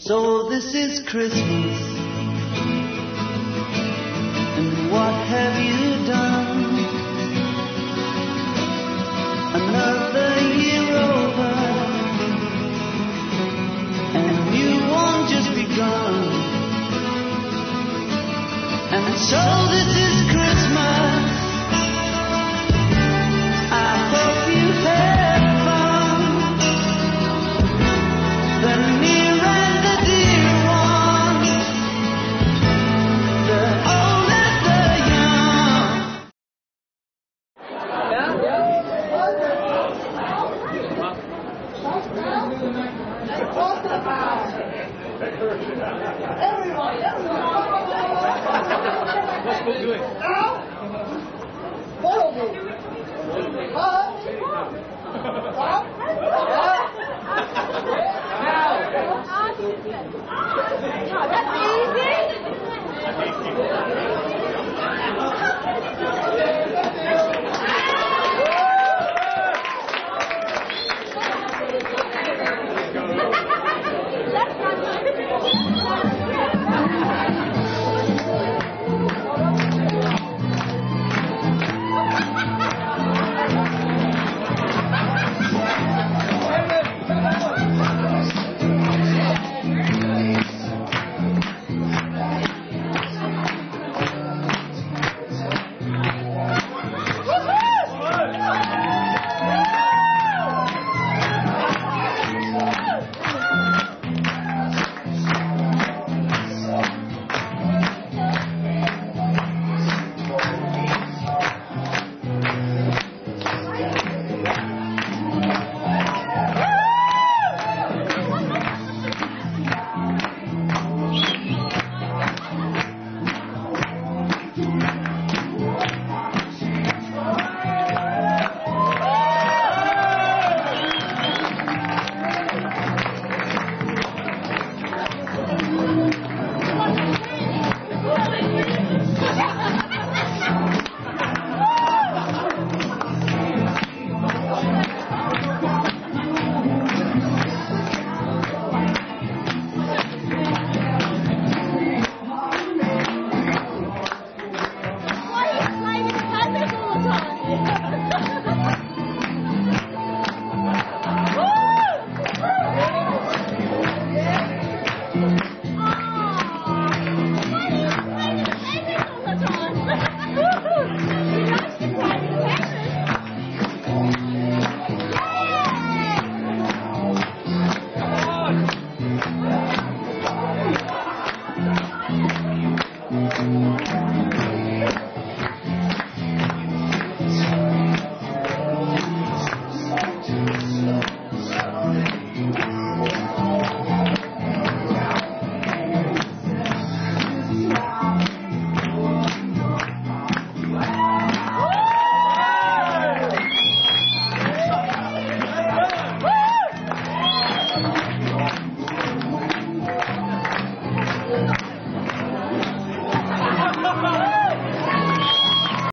So this is Christmas. And what have you done? Another year over. And new one just begun. And so this is Christmas. What's Bob doing? Follow me. Huh? Oh, that's easy.